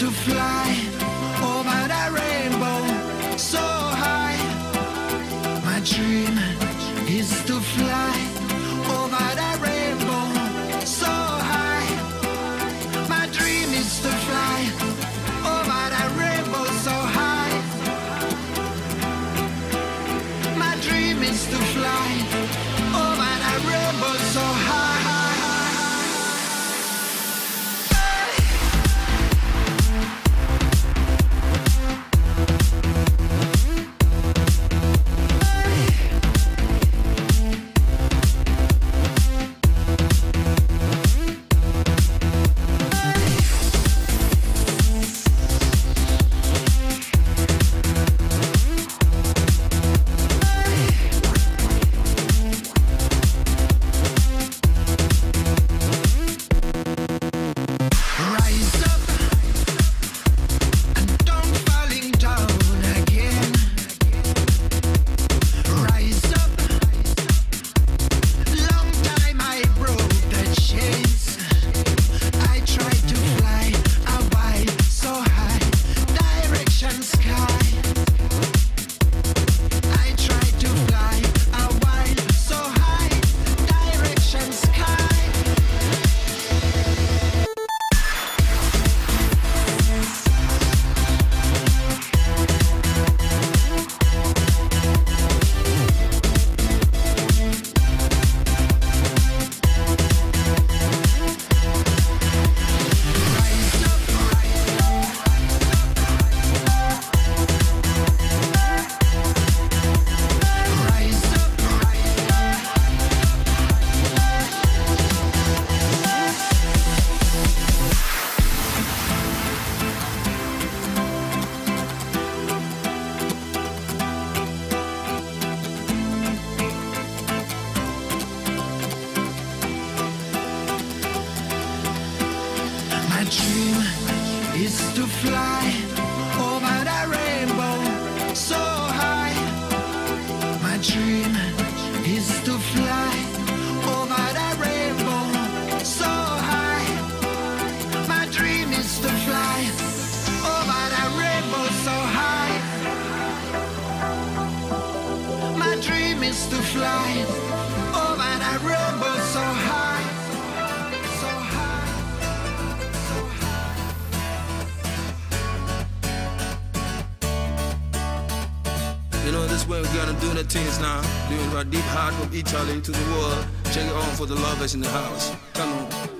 To fly over the rainbow so high. My dream is to fly over the rainbow so high. My dream is to fly over the rainbow so high. My dream is to fly over the rainbow so high. Dream is to fly over the rainbow so high. My dream is to fly over the rainbow so high. My dream is to fly over the rainbow so high. My dream is to fly over the rainbow You know, this way we're gonna do the things now. Doing our deep heart from Italy to the world. Check it on for the lovers in the house. Come on.